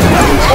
Oh!